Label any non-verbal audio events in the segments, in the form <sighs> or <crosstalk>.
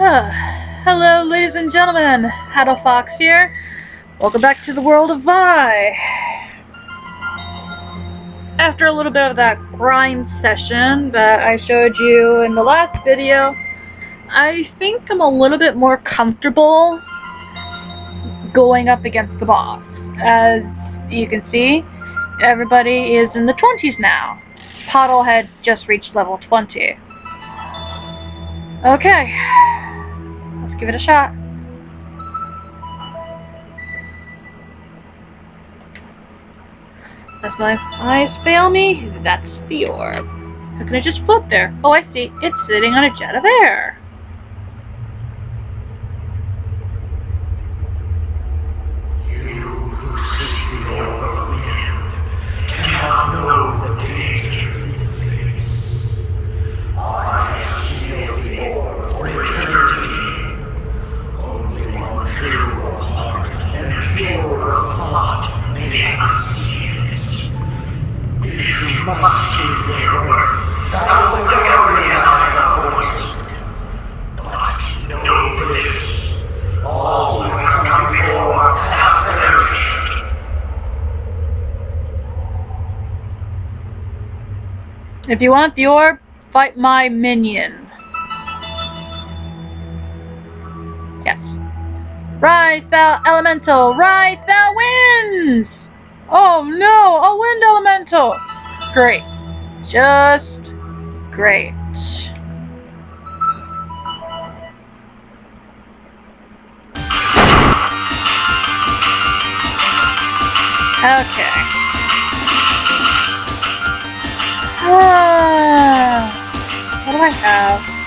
Ah, hello, ladies and gentlemen. Fox here. Welcome back to the world of Vay. After a little bit of that grind session that I showed you in the last video, I think I'm a little bit more comfortable going up against the boss. As you can see, everybody is in the 20s now. Pottle had just reached level 20. Okay, give it a shot. That's my eyes fail me? That's the orb. How can it just float there? Oh, I see. It's sitting on a jet of air. If you want the orb, fight my minion. Yes. Rise, thou elemental! Rise, thou winds! Oh no, a wind elemental! Great. Just great. Okay. What do I have?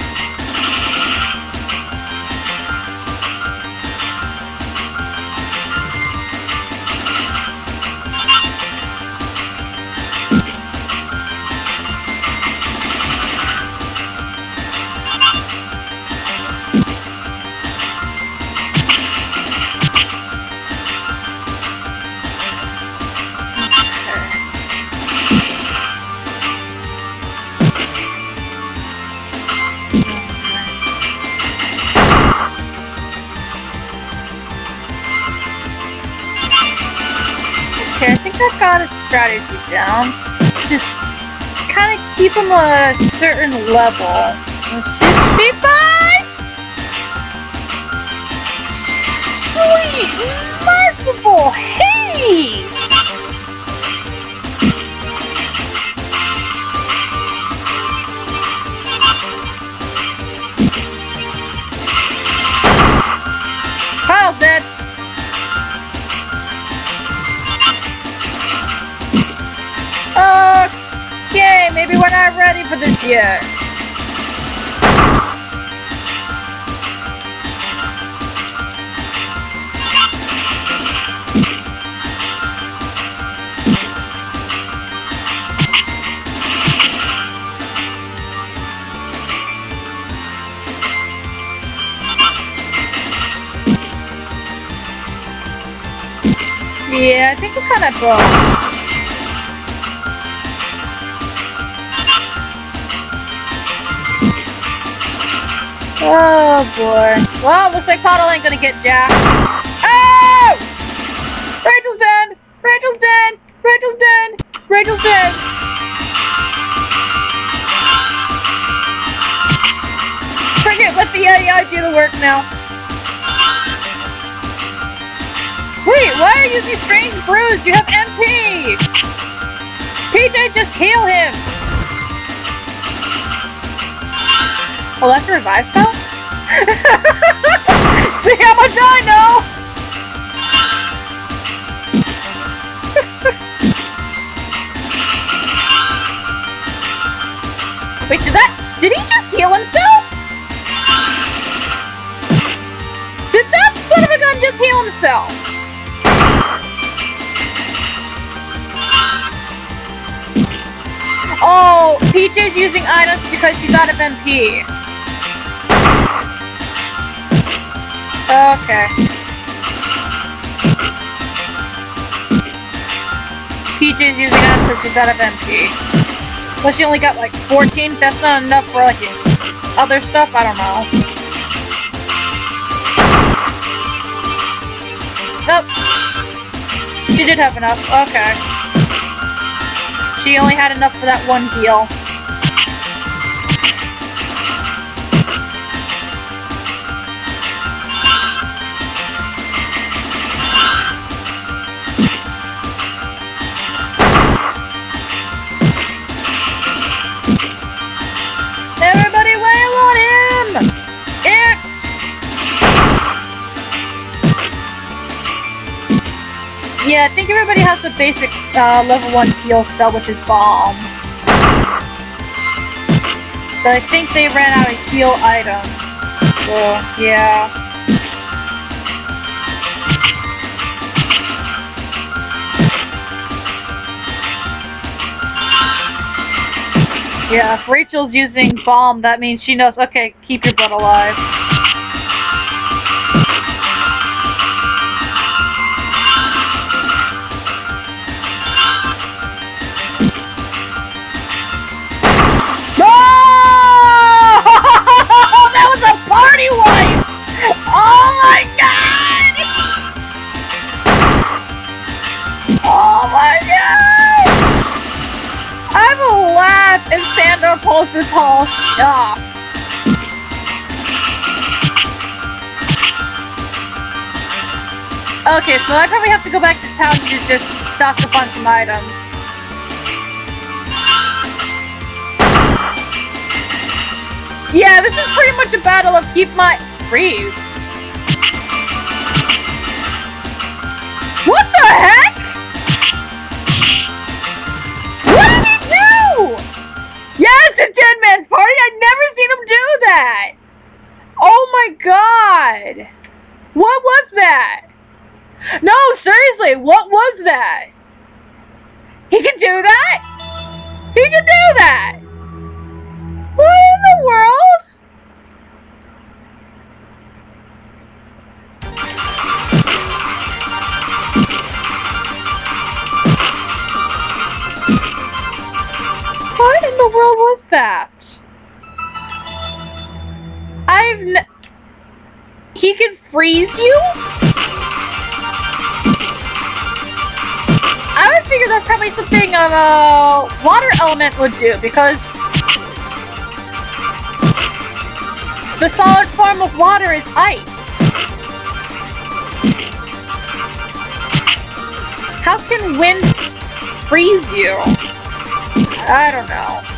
Strategy down. Just <laughs> kind of keep them a certain level. Sixty five. Sweet! Merciful! Hey! Of broke. Oh boy. Well, looks like Pottle ain't gonna get Jack. Oh! Rachel's dead! Rachel's dead! Rachel's dead! Rachel's dead! Forget let the AI do the work now. Wait, why are you strange bruise? You have MP! PJ, just heal him! Oh, that's a revive spell? <laughs> See how much I know! <laughs> Wait, did that- did he just heal himself? Did that son of a gun just heal himself? Oh, PJ's using items because she's out of MP. Okay. PJ's using items because she's out of MP. Well, she only got like 14? That's not enough for like other stuff? I don't know. Nope. she did have enough. Okay. She only had enough for that one heal. Yeah, I think everybody has the basic uh, level 1 heal spell, which is Bomb. But I think they ran out of heal items. So, yeah. Yeah, if Rachel's using bomb, that means she knows, okay, keep your butt alive. Party wipe! Oh my god! Oh my god! I'm a laugh and Sandor pulls this whole stuff. Okay, so I probably have to go back to town to just stock up on some items. Yeah, this is pretty much a battle of keep my freeze. What the heck? What did he do? Yes, it's Dead Man's Party. I've never seen him do that. Oh my god. What was that? No, seriously, what was that? He can do that? He can do that! What in the world? The world was that? I've n- He can freeze you? I would figure that's probably something a uh, water element would do because the solid form of water is ice. How can wind freeze you? I don't know.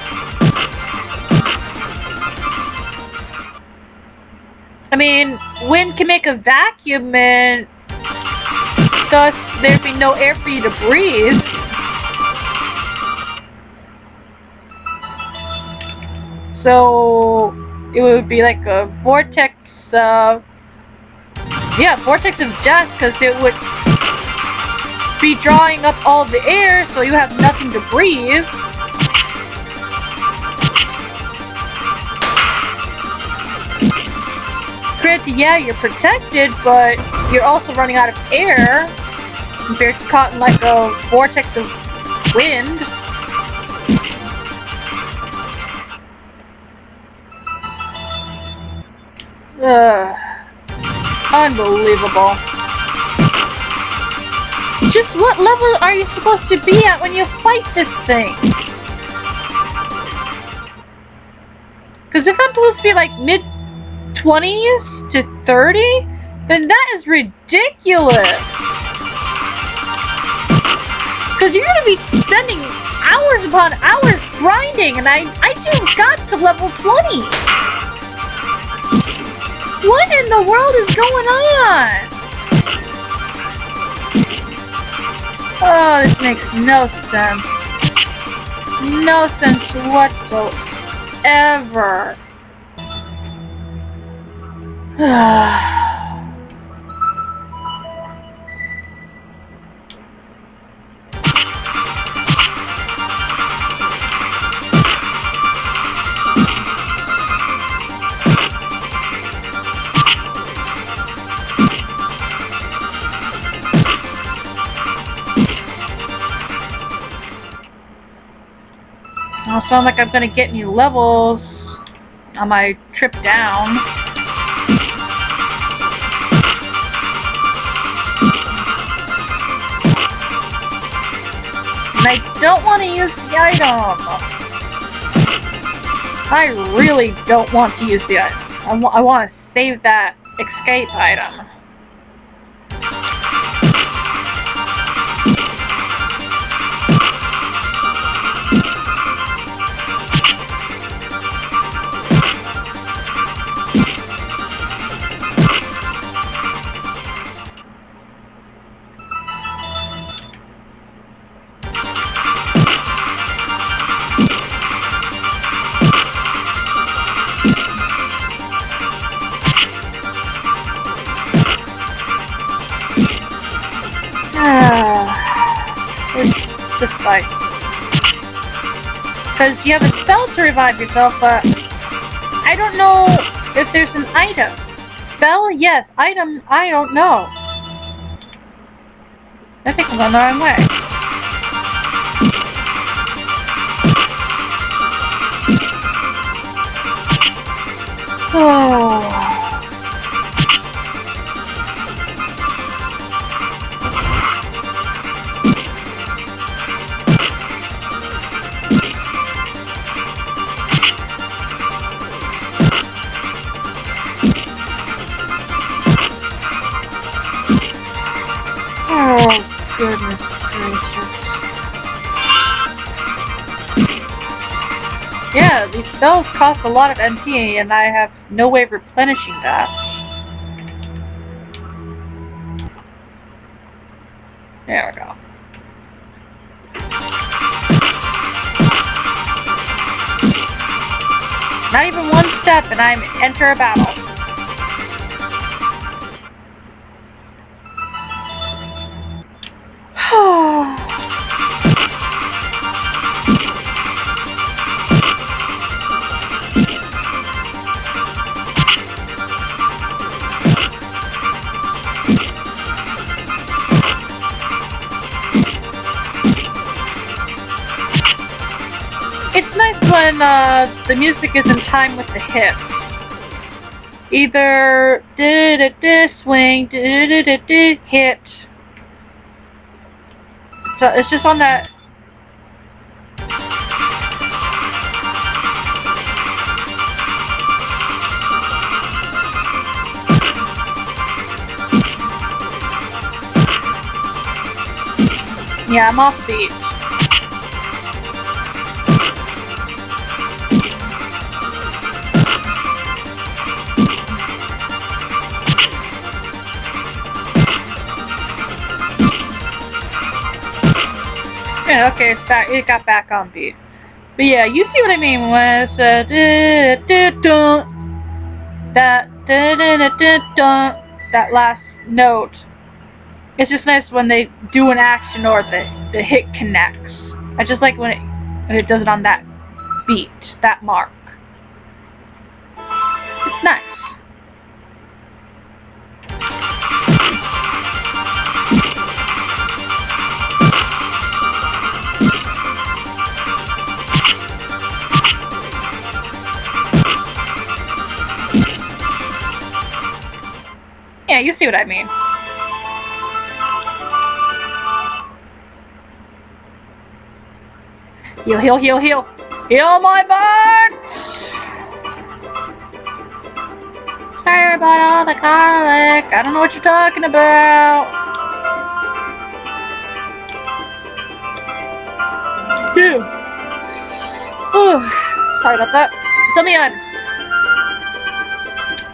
I mean, wind can make a vacuum and thus there'd be no air for you to breathe. So it would be like a vortex of yeah, vortex of death because it would be drawing up all the air so you have nothing to breathe. Granted, yeah, you're protected, but you're also running out of air. You're caught in like a vortex of wind. Ugh. Unbelievable. Just what level are you supposed to be at when you fight this thing? Because if I'm supposed to be like mid 20s to 30, then that is ridiculous. Because you're going to be spending hours upon hours grinding, and I, I just got to level 20. What in the world is going on? Oh, this makes no sense. No sense whatsoever. <sighs> I sound like I'm gonna get any levels on my trip down. Don't want to use the item. I really don't want to use the item. I, I want to save that escape item. You have a spell to revive yourself, but I don't know if there's an item. Spell, yes. Item, I don't know. I think I'm going the wrong way. <sighs> Oh. Spells cost a lot of MP, and I have no way of replenishing that. There we go. Not even one step, and I'm enter a battle. When uh, the music is in time with the hits. Either da da da swing da da da hit. So it's just on that. Yeah, I'm off beat. <laughs> okay, it got back on beat. But yeah, you see what I mean it's uh, that that last note. It's just nice when they do an action or the the hit connects. I just like when it when it does it on that beat, that mark. It's nice. Yeah, you see what I mean. Heal, heal, heal, heal. Heal my bird! Sorry about all the garlic. I don't know what you're talking about. Ew. Ooh. Sorry about that. Something on.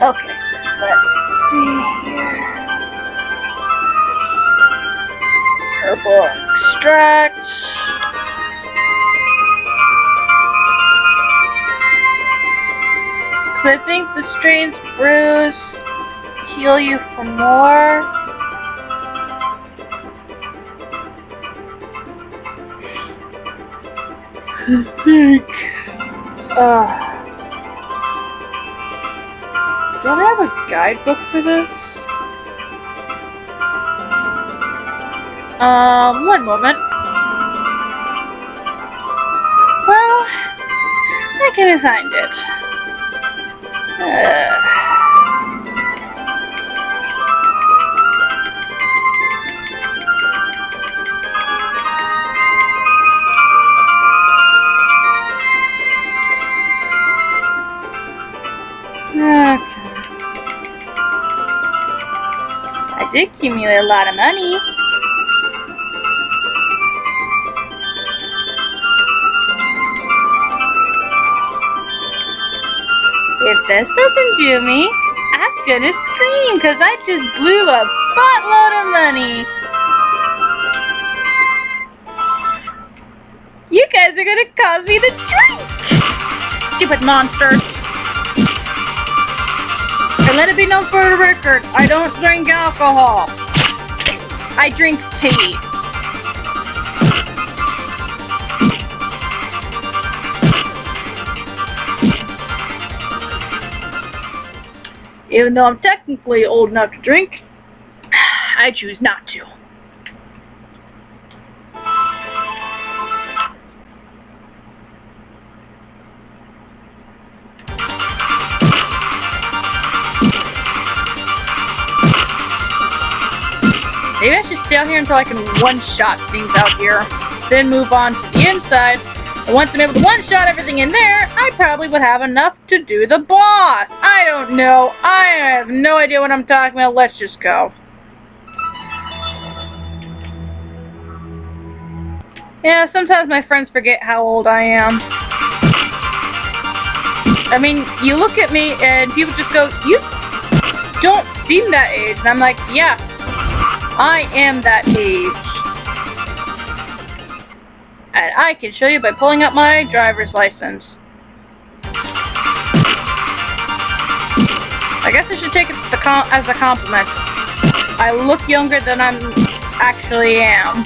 Okay. Let's see here. Herbal extract. I think the strains brews heal you for more. I think. Uh, don't have a guidebook for this? Um, one moment. Well, I can find it. Accumulate a lot of money. If this doesn't do me, I'm gonna scream because I just blew a buttload of money. You guys are gonna cause me to drink! Stupid monsters. And let it be known for the record, I don't drink alcohol. I drink tea. Even though I'm technically old enough to drink, I choose not to. Out here until I can one-shot things out here. Then move on to the inside. And once I'm able to one-shot everything in there, I probably would have enough to do the boss. I don't know. I have no idea what I'm talking about. Let's just go. Yeah, sometimes my friends forget how old I am. I mean, you look at me and people just go, you don't seem that age. And I'm like, yeah, I am that age. And I can show you by pulling up my driver's license. I guess I should take it as a compliment. I look younger than I actually am. <laughs>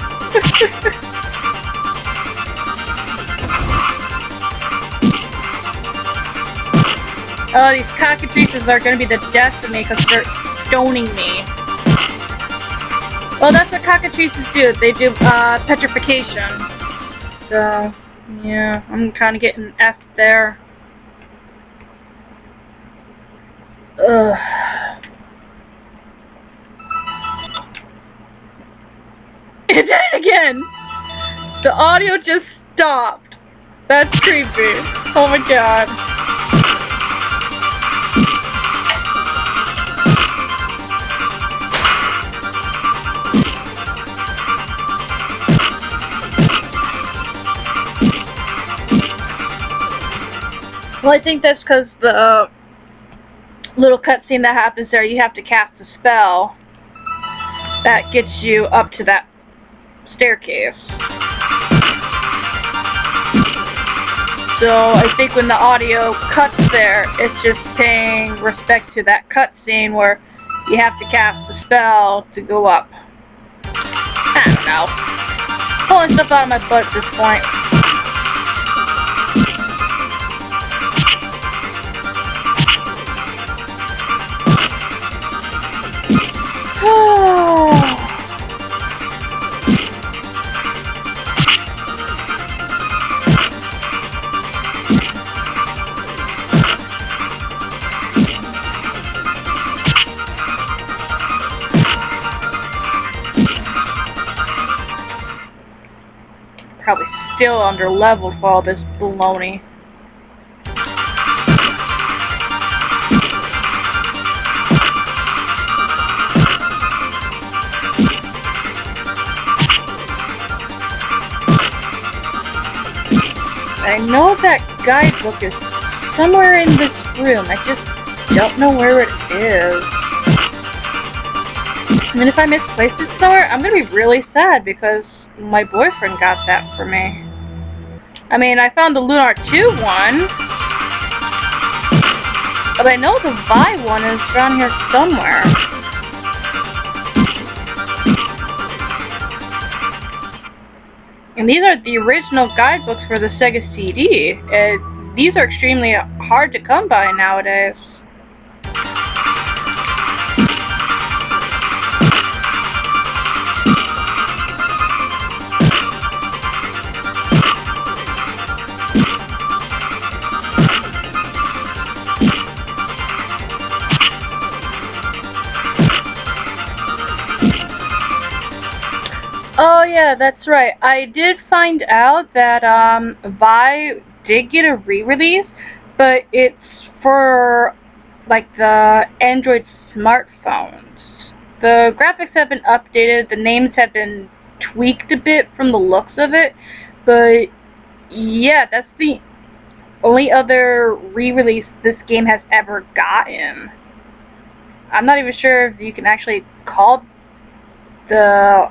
oh, these cockatrices are going to be the death of me because they're stoning me. Well, that's what cockatrices do. They do uh, petrification. So, yeah, I'm kind of getting F there. Ugh. <laughs> It did again! The audio just stopped. That's creepy. Oh my god. Well, I think that's because the uh, little cutscene that happens there, you have to cast a spell that gets you up to that staircase. So I think when the audio cuts there, it's just paying respect to that cutscene where you have to cast the spell to go up. I don't know. Pulling stuff out of my butt at this point. Probably still under leveled for all this baloney. I know that guidebook is somewhere in this room. I just don't know where it is. And if I misplace it somewhere, I'm to be really sad because my boyfriend got that for me. I mean, I found the Lunar 2 one. But I know the Vay one is around here somewhere. And these are the original guidebooks for the Sega CD. Uh, these are extremely hard to come by nowadays. Yeah, that's right. I did find out that um, Vay did get a re-release, but it's for like the Android smartphones. The graphics have been updated, the names have been tweaked a bit from the looks of it, but yeah, that's the only other re-release this game has ever gotten. I'm not even sure if you can actually call the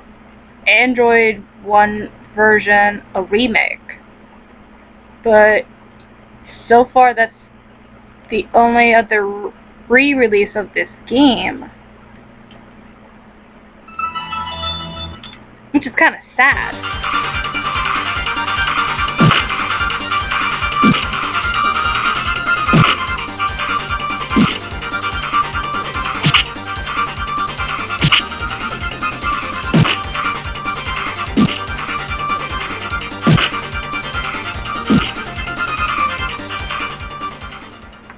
Android One version a remake. But so far that's the only other re-release of this game. Which is kind of sad.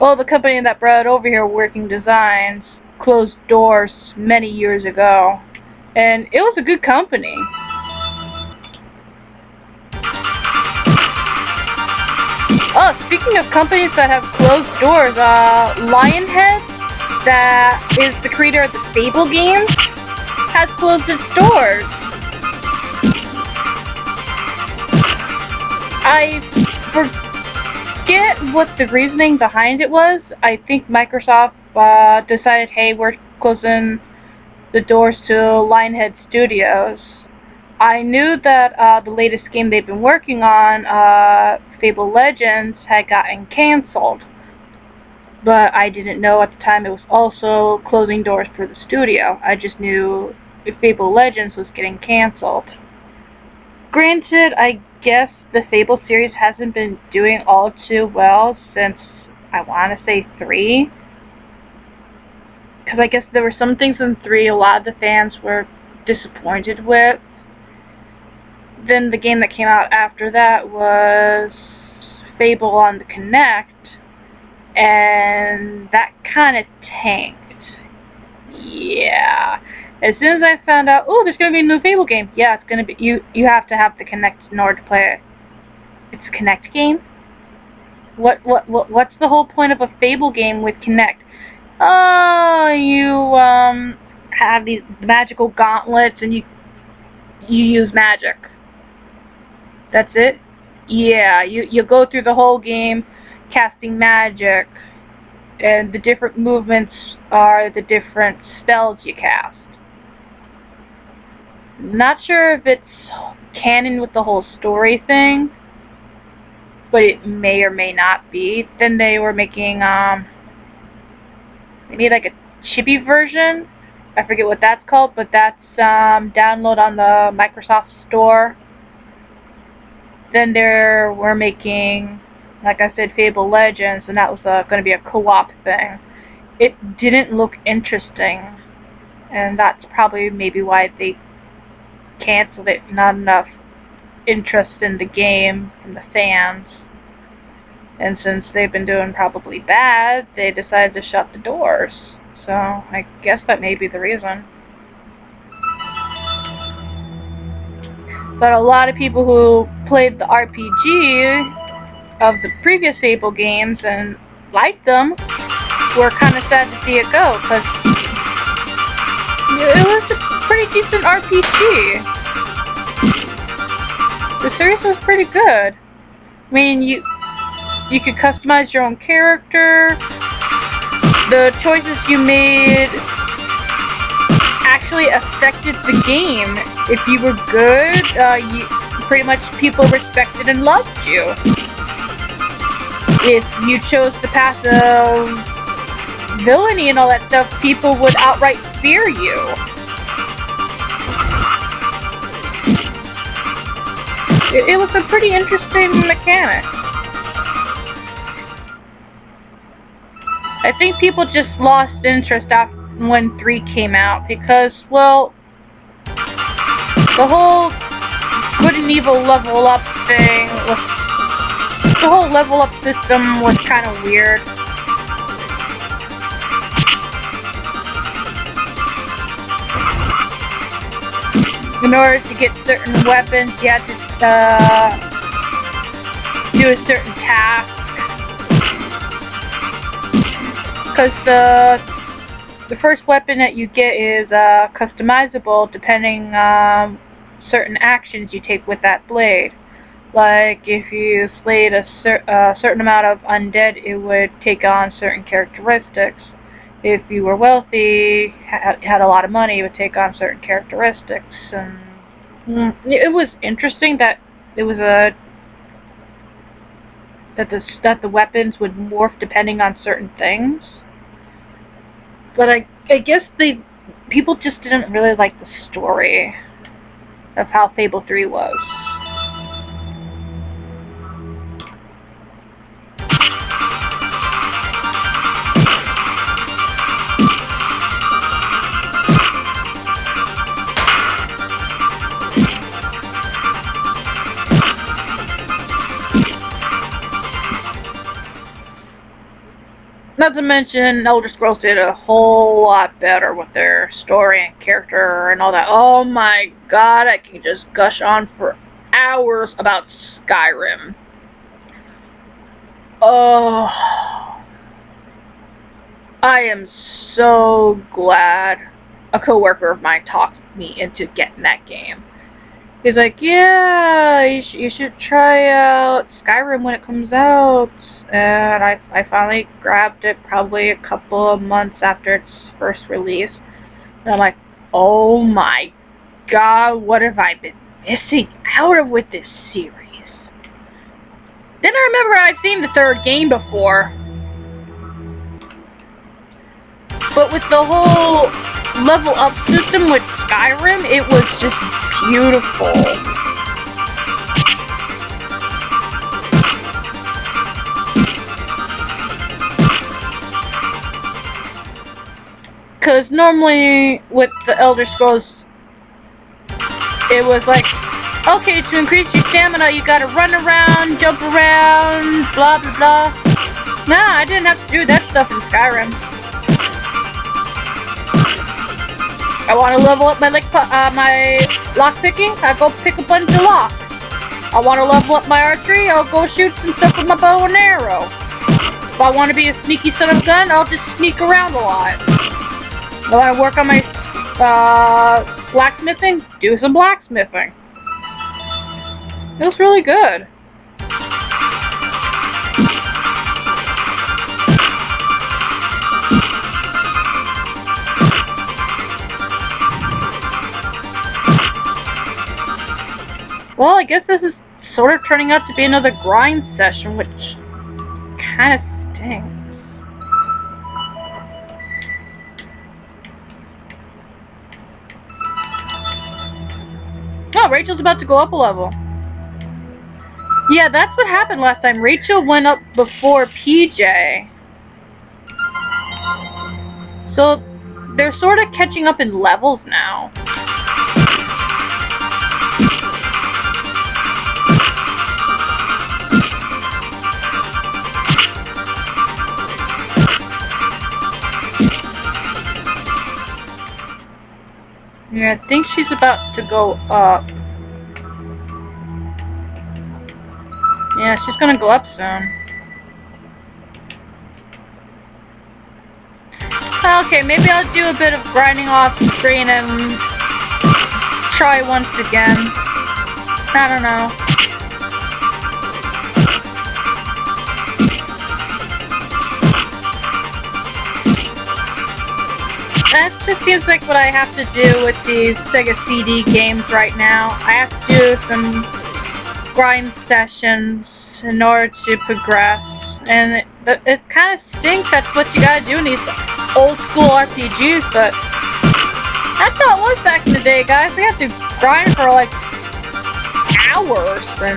Well, the company that brought over here Working Designs closed doors many years ago. And it was a good company. Oh, speaking of companies that have closed doors, uh, Lionhead, that is the creator of the Fable games, has closed its doors. I forgot forget what the reasoning behind it was. I think Microsoft uh, decided, hey, we're closing the doors to Lionhead Studios. I knew that uh, the latest game they've been working on, uh, Fable Legends, had gotten cancelled. But I didn't know at the time it was also closing doors for the studio. I just knew Fable Legends was getting cancelled. Granted, I guess the Fable series hasn't been doing all too well since, I want to say, 3. Because I guess there were some things in 3 a lot of the fans were disappointed with. Then the game that came out after that was Fable on the Kinect, and that kind of tanked. Yeah. As soon as I found out, oh, there's going to be a new Fable game. Yeah, it's going to be, you, you have to have the Kinect in order to play it. It's a Kinect game? What, what, what, what's the whole point of a Fable game with Kinect? Oh, you, um, have these magical gauntlets and you, you use magic. That's it? Yeah, you, you go through the whole game casting magic and the different movements are the different spells you cast. Not sure if it's canon with the whole story thing, but it may or may not be. Then they were making, um, maybe like a chibi version. I forget what that's called, but that's um, download on the Microsoft Store. Then they were making, like I said, Fable Legends, and that was uh, going to be a co-op thing. It didn't look interesting, and that's probably maybe why they canceled it. Not enough interest in the game from the fans. And since they've been doing probably bad, they decided to shut the doors. So I guess that may be the reason. But a lot of people who played the RPG of the previous Fable games and liked them were kind of sad to see it go because it was a pretty decent RPG. The series was pretty good. I mean, you you could customize your own character. The choices you made actually affected the game. If you were good, uh, you, pretty much people respected and loved you. If you chose the path of villainy and all that stuff, people would outright fear you. It, it was a pretty interesting mechanic. I think people just lost interest after when 3 came out because, well, the whole good and evil level up thing was, the whole level up system was kind of weird. In order to get certain weapons, you had to uh, do a certain task. Because the the first weapon that you get is uh, customizable depending on certain actions you take with that blade. Like if you slayed a cer uh, certain amount of undead, it would take on certain characteristics. If you were wealthy, ha had a lot of money, it would take on certain characteristics. And mm, it was interesting that it was a that the that the weapons would morph depending on certain things. But I I guess they people just didn't really like the story of how Fable 3 was. Not to mention, Elder Scrolls did a whole lot better with their story and character and all that. Oh my god, I can just gush on for hours about Skyrim. Oh, I am so glad a coworker of mine talked me into getting that game. He's like, yeah, you, sh you should try out Skyrim when it comes out. And I, I finally grabbed it probably a couple of months after its first release. And I'm like, oh my god, what have I been missing out of with this series? Then I remember I've seen the third game before. But with the whole level up system with Skyrim, it was just beautiful. Because normally with the Elder Scrolls, it was like, okay, to increase your stamina, you gotta run around, jump around, blah blah blah. Nah, I didn't have to do that stuff in Skyrim. I want to level up my like uh, my lock picking. I go pick a bunch of locks. I want to level up my archery. I'll go shoot some stuff with my bow and arrow. If I want to be a sneaky son of gun, I'll just sneak around a lot. I want to work on my uh, blacksmithing. Do some blacksmithing. It was really good. Well, I guess this is sort of turning out to be another grind session, which kind of stinks. Oh, Rachel's about to go up a level. Yeah, that's what happened last time. Rachel went up before PJ. So, they're sort of catching up in levels now. Yeah, I think she's about to go up. Yeah, she's gonna go up soon. Okay, maybe I'll do a bit of grinding off screen and try once again. I don't know. That just seems like what I have to do with these Sega CD games right now. I have to do some grind sessions in order to progress. And it, it kind of stinks that's what you gotta do in these old school RPGs, but that's how it was back in the day, guys. We had to grind for like hours, and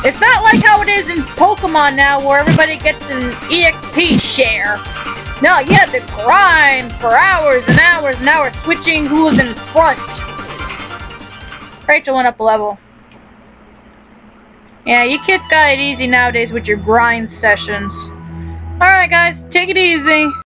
it's not like how it is in Pokemon now, where everybody gets an EXP share. No, you had to grind for hours and hours and hours switching who was in front. Rachel went up a level. Yeah, you kids got it easy nowadays with your grind sessions. Alright guys, take it easy.